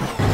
you